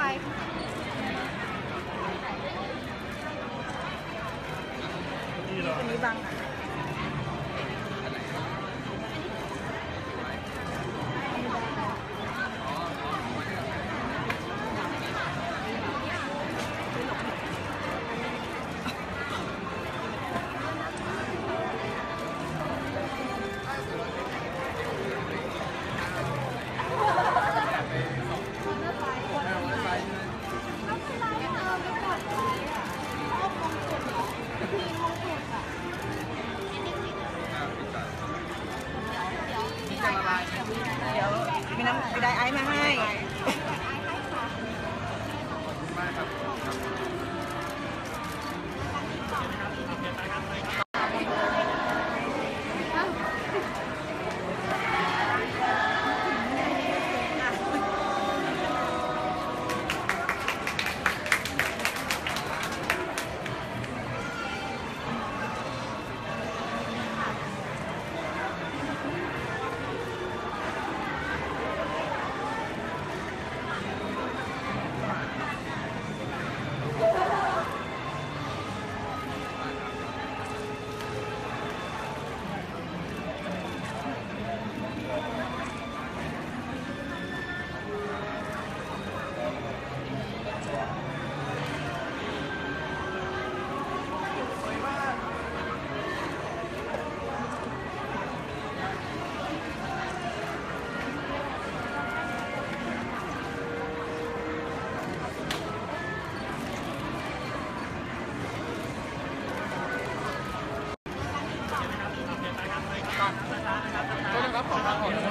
ไปนี่เราอันนี้บางอะ ไมีน้ำมีได้ไอซ์มาให้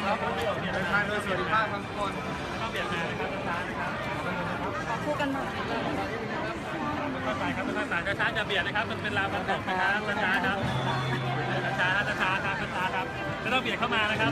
คุณครับเดินทางโดยสวัสดิภาพทั้งคนก็เปลี่ยนมานะครับช้านะครับคู่กันหน่อยค่อยไปครับค่อยๆไปช้าจะเบียดนะครับ มันเป็นราวันตกนะครับช้าครับช้าๆช้าๆครับช้าครับไม่ต้องเบียดเข้ามานะครับ